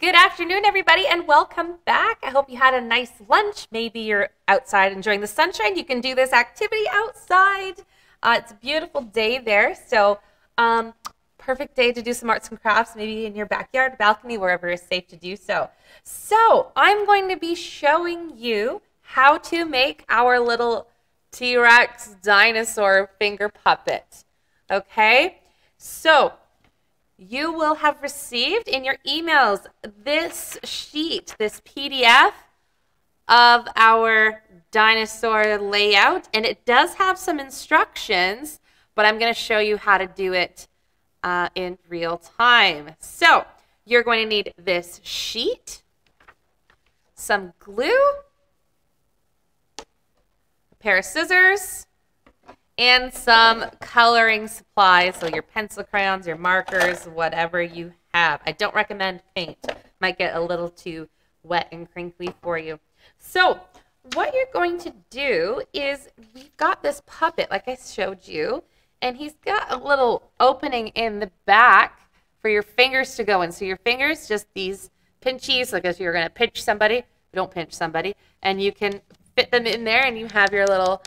Good afternoon, everybody, and welcome back. I hope you had a nice lunch. Maybe you're outside enjoying the sunshine. You can do this activity outside. Uh, it's a beautiful day there, so um, perfect day to do some arts and crafts, maybe in your backyard, balcony, wherever is safe to do so. So I'm going to be showing you how to make our little T-Rex dinosaur finger puppet. Okay, so you will have received in your emails this sheet, this PDF of our dinosaur layout, and it does have some instructions, but I'm going to show you how to do it uh, in real time. So you're going to need this sheet, some glue, a pair of scissors, and some coloring supplies. So your pencil crayons, your markers, whatever you have. I don't recommend paint. Might get a little too wet and crinkly for you. So what you're going to do is we've got this puppet like I showed you and he's got a little opening in the back for your fingers to go in. So your fingers, just these pinchies, like if you're going to pinch somebody, don't pinch somebody, and you can fit them in there and you have your little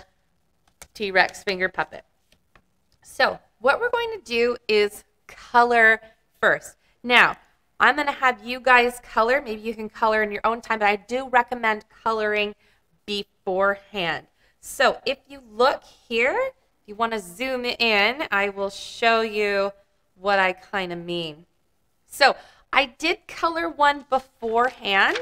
T-Rex finger puppet. So what we're going to do is color first. Now, I'm going to have you guys color. Maybe you can color in your own time, but I do recommend coloring beforehand. So if you look here, if you want to zoom in, I will show you what I kind of mean. So I did color one beforehand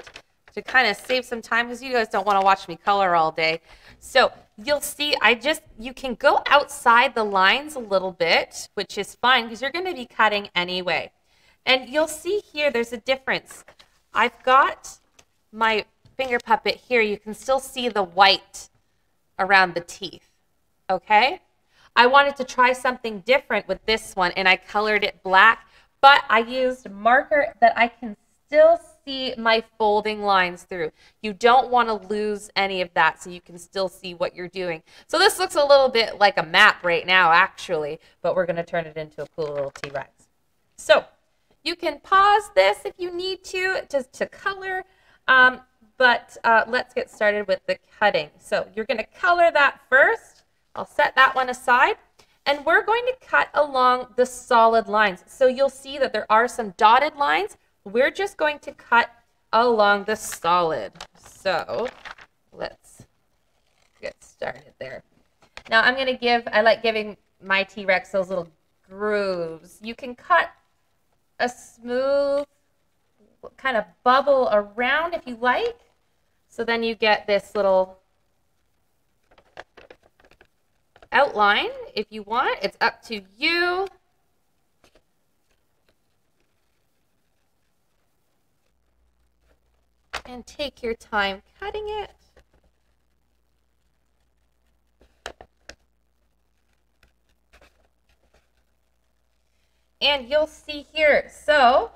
to kind of save some time because you guys don't want to watch me color all day. So you'll see I just, you can go outside the lines a little bit, which is fine because you're going to be cutting anyway. And you'll see here there's a difference. I've got my finger puppet here. You can still see the white around the teeth, okay? I wanted to try something different with this one and I colored it black, but I used marker that I can still see my folding lines through. You don't want to lose any of that so you can still see what you're doing. So this looks a little bit like a map right now, actually, but we're going to turn it into a cool little T-Rex. So you can pause this if you need to, just to color, um, but uh, let's get started with the cutting. So you're going to color that first. I'll set that one aside. And we're going to cut along the solid lines. So you'll see that there are some dotted lines we're just going to cut along the solid. So let's get started there. Now I'm going to give, I like giving my T-Rex those little grooves. You can cut a smooth kind of bubble around if you like. So then you get this little outline if you want. It's up to you. And take your time cutting it. And you'll see here, so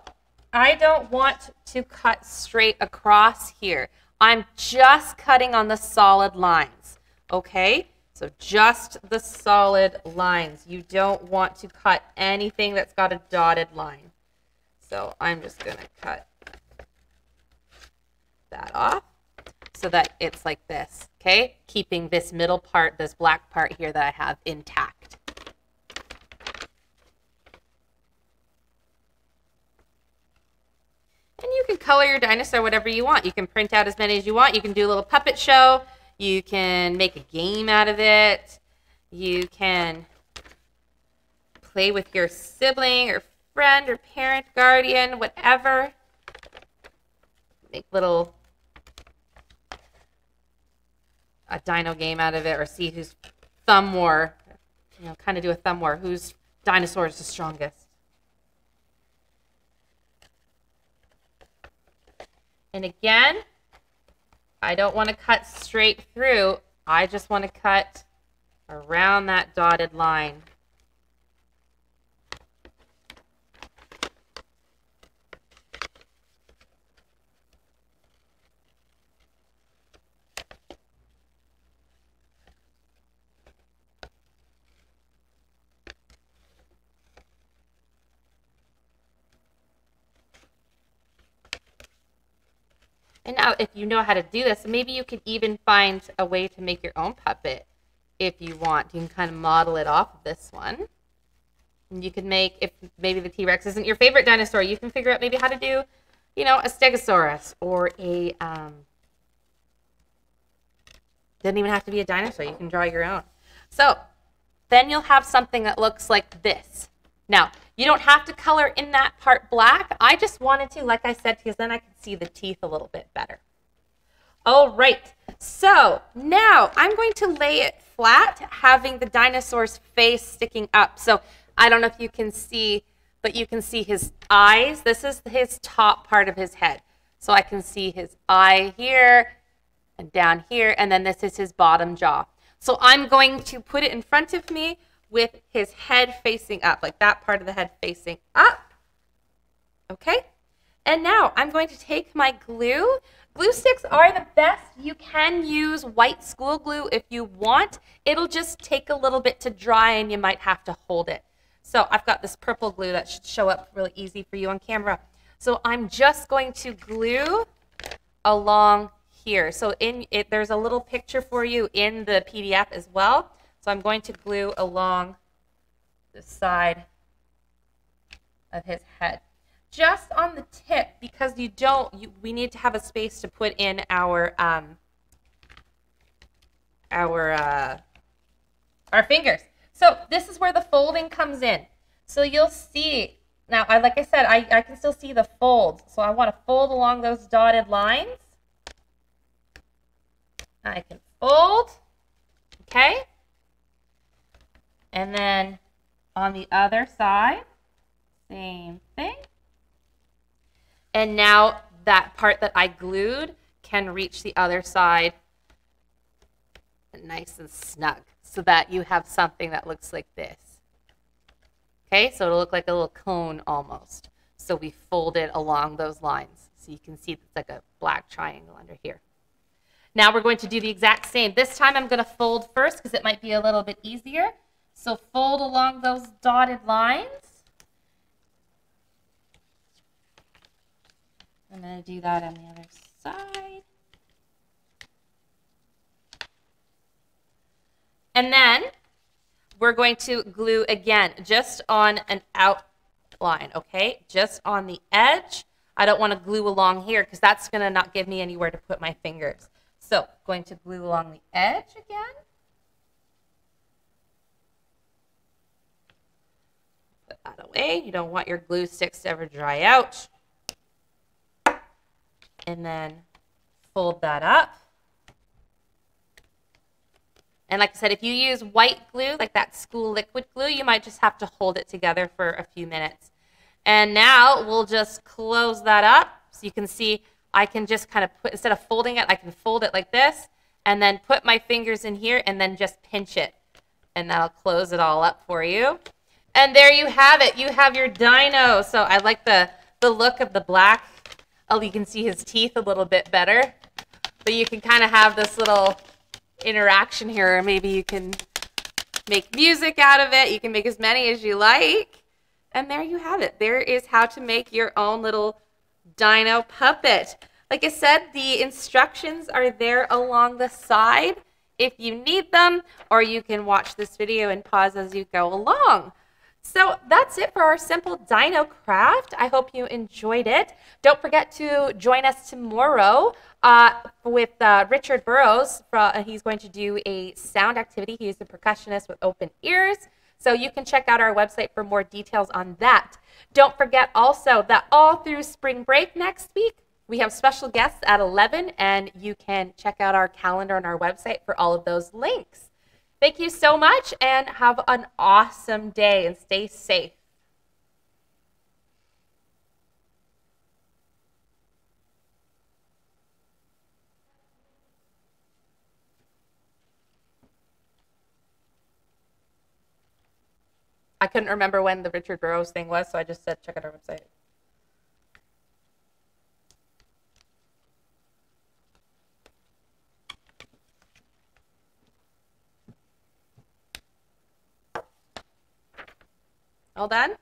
I don't want to cut straight across here. I'm just cutting on the solid lines, okay? So just the solid lines. You don't want to cut anything that's got a dotted line. So I'm just going to cut that off so that it's like this, okay? Keeping this middle part, this black part here that I have intact. And you can color your dinosaur whatever you want. You can print out as many as you want. You can do a little puppet show. You can make a game out of it. You can play with your sibling or friend or parent, guardian, whatever. Make little a dino game out of it or see whose thumb war, you know, kind of do a thumb war, whose dinosaur is the strongest. And again, I don't want to cut straight through. I just want to cut around that dotted line. And now if you know how to do this, maybe you could even find a way to make your own puppet if you want. You can kind of model it off of this one. And you can make, if maybe the T-Rex isn't your favorite dinosaur, you can figure out maybe how to do, you know, a Stegosaurus or a, um, doesn't even have to be a dinosaur. You can draw your own. So then you'll have something that looks like this. Now, you don't have to color in that part black. I just wanted to, like I said, because then I can see the teeth a little bit better. All right, so now I'm going to lay it flat, having the dinosaur's face sticking up. So I don't know if you can see, but you can see his eyes. This is his top part of his head. So I can see his eye here and down here, and then this is his bottom jaw. So I'm going to put it in front of me with his head facing up, like that part of the head facing up. Okay? And now I'm going to take my glue. Glue sticks are the best. You can use white school glue if you want. It'll just take a little bit to dry and you might have to hold it. So I've got this purple glue that should show up really easy for you on camera. So I'm just going to glue along here. So in it, there's a little picture for you in the PDF as well. So I'm going to glue along the side of his head. Just on the tip, because you don't, you, we need to have a space to put in our, um, our, uh, our fingers. So this is where the folding comes in. So you'll see, now, I, like I said, I, I can still see the folds. So I want to fold along those dotted lines. I can fold, okay? And then on the other side, same thing. And now that part that I glued can reach the other side nice and snug so that you have something that looks like this. Okay, so it'll look like a little cone almost. So we fold it along those lines. So you can see it's like a black triangle under here. Now we're going to do the exact same. This time I'm going to fold first because it might be a little bit easier. So fold along those dotted lines. I'm going to do that on the other side. And then we're going to glue again, just on an outline, okay? Just on the edge. I don't want to glue along here because that's going to not give me anywhere to put my fingers. So going to glue along the edge again. That away. You don't want your glue sticks to ever dry out. And then fold that up. And like I said, if you use white glue, like that school liquid glue, you might just have to hold it together for a few minutes. And now we'll just close that up so you can see I can just kind of put, instead of folding it, I can fold it like this and then put my fingers in here and then just pinch it. And that'll close it all up for you. And there you have it. You have your dino. So I like the, the look of the black. Oh, you can see his teeth a little bit better. But you can kind of have this little interaction here. Maybe you can make music out of it. You can make as many as you like. And there you have it. There is how to make your own little Dino Puppet. Like I said, the instructions are there along the side if you need them, or you can watch this video and pause as you go along. So that's it for our simple dino craft. I hope you enjoyed it. Don't forget to join us tomorrow uh, with uh, Richard Burrows. For, uh, he's going to do a sound activity. He's a percussionist with open ears. So you can check out our website for more details on that. Don't forget also that all through spring break next week, we have special guests at 11, and you can check out our calendar on our website for all of those links. Thank you so much, and have an awesome day, and stay safe. I couldn't remember when the Richard Burrows thing was, so I just said check out our website. All done?